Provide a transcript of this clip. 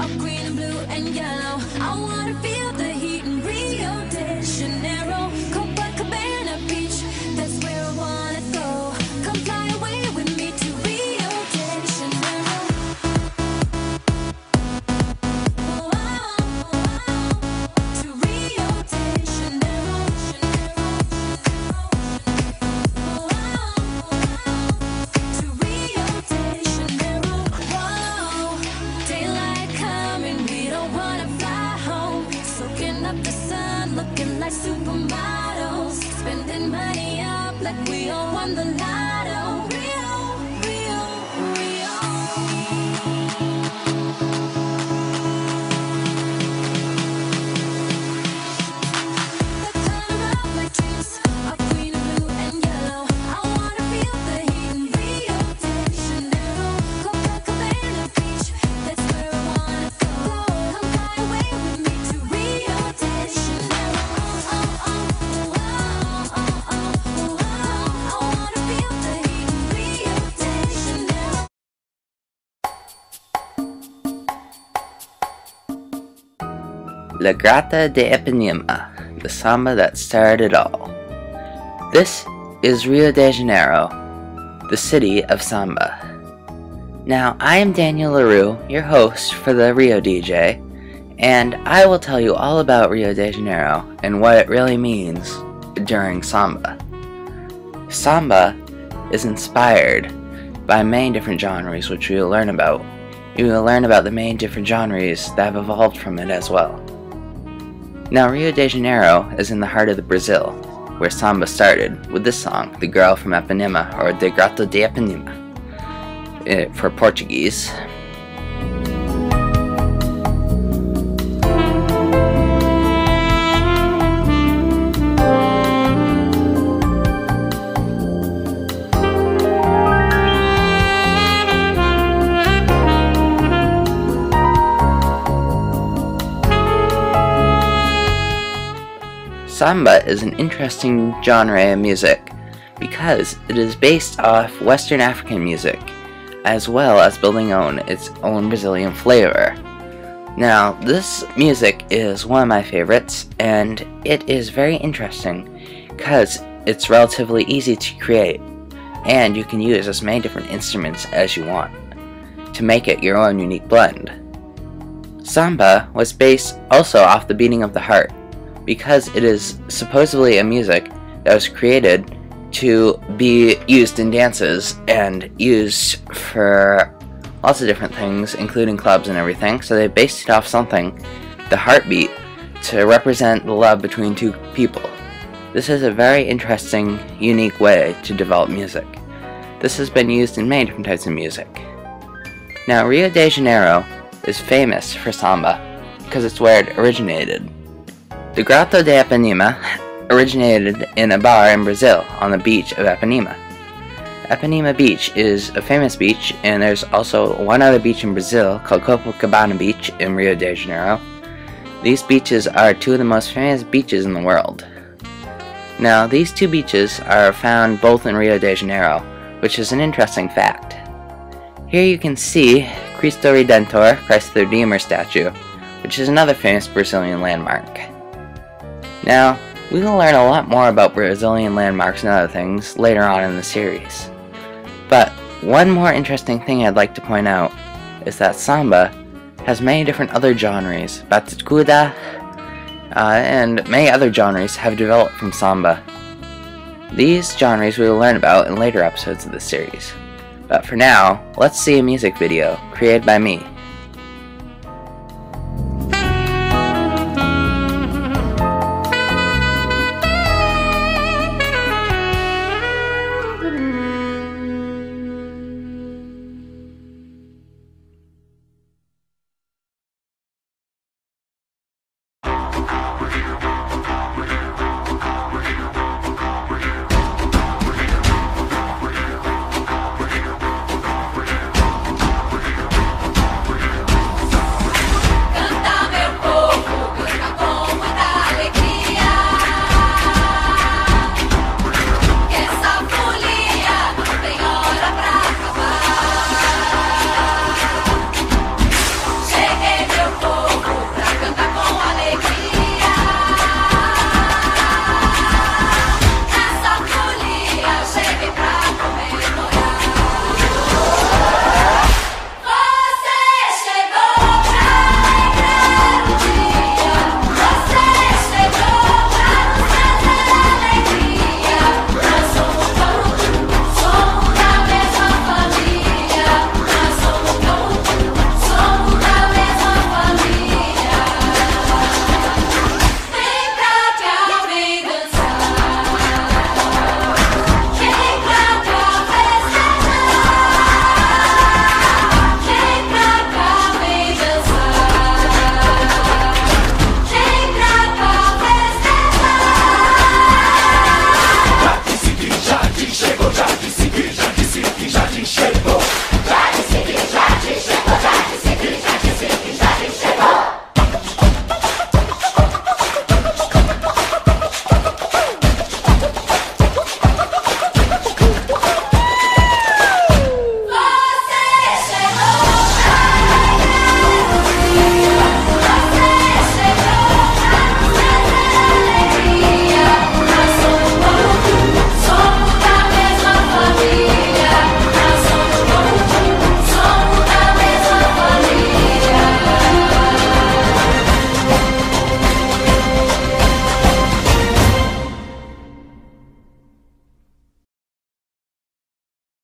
I'm green and blue and yellow. I wanna be. La Garota de Ipanema, the samba that started it all. This is Rio de Janeiro, the city of samba. Now, I am Daniel LaRue, your host for the Rio DJ, and I will tell you all about Rio de Janeiro and what it really means during samba. Samba is inspired by many different genres which we will learn about. You will learn about the many different genres that have evolved from it as well. Now, Rio de Janeiro is in the heart of the Brazil, where samba started with this song, The Girl from Ipanema, or De Garota de Ipanema, eh, for Portuguese. Samba is an interesting genre of music because it is based off Western African music, as well as building on its own Brazilian flavor. Now, this music is one of my favorites, and it is very interesting because it's relatively easy to create, and you can use as many different instruments as you want to make it your own unique blend. Samba was based also off the beating of the heart because it is supposedly a music that was created to be used in dances and used for lots of different things, including clubs and everything. So they based it off something, the heartbeat, to represent the love between two people. This is a very interesting, unique way to develop music. This has been used in many different types of music. Now, Rio de Janeiro is famous for samba because it's where it originated. The Grotto de Ipanema originated in a bar in Brazil on the beach of Ipanema. Ipanema Beach is a famous beach, and there's also one other beach in Brazil called Copacabana Beach in Rio de Janeiro. These beaches are two of the most famous beaches in the world. Now, these two beaches are found both in Rio de Janeiro, which is an interesting fact. Here you can see Cristo Redentor, Christ the Redeemer statue, which is another famous Brazilian landmark. Now, we will learn a lot more about Brazilian landmarks and other things later on in the series. But one more interesting thing I'd like to point out is that samba has many different other genres. Batucada uh, and many other genres have developed from samba. These genres we will learn about in later episodes of this series. But for now, let's see a music video created by me,